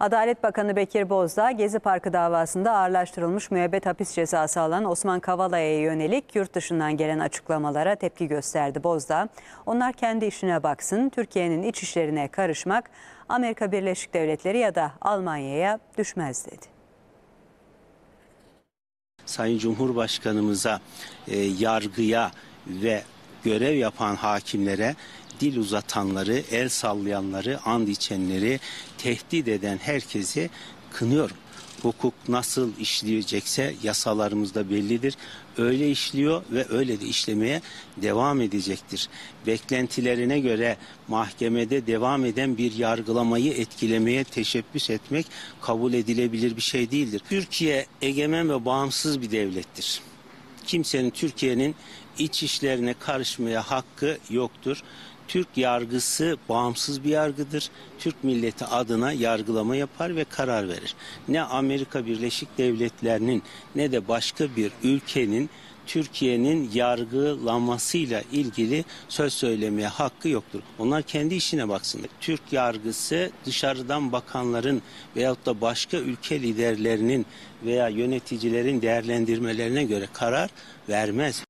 Adalet Bakanı Bekir Bozdağ, Gezi Parkı davasında ağırlaştırılmış müebbet hapis cezası alan Osman Kavala'ya yönelik yurt dışından gelen açıklamalara tepki gösterdi Bozdağ. Onlar kendi işine baksın, Türkiye'nin iç işlerine karışmak Amerika Birleşik Devletleri ya da Almanya'ya düşmez dedi. Sayın Cumhurbaşkanımıza, e, yargıya ve görev yapan hakimlere dil uzatanları, el sallayanları, and içenleri, tehdit eden herkesi kınıyorum. Hukuk nasıl işleyecekse yasalarımızda bellidir. Öyle işliyor ve öyle de işlemeye devam edecektir. Beklentilerine göre mahkemede devam eden bir yargılamayı etkilemeye teşebbüs etmek kabul edilebilir bir şey değildir. Türkiye egemen ve bağımsız bir devlettir kimsenin Türkiye'nin iç işlerine karışmaya hakkı yoktur. Türk yargısı bağımsız bir yargıdır. Türk milleti adına yargılama yapar ve karar verir. Ne Amerika Birleşik Devletleri'nin ne de başka bir ülkenin Türkiye'nin yargılamasıyla ilgili söz söylemeye hakkı yoktur. Onlar kendi işine baksınlar. Türk yargısı dışarıdan bakanların veyahut da başka ülke liderlerinin veya yöneticilerin değerlendirmelerine göre karar vermez.